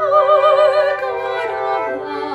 O God of love.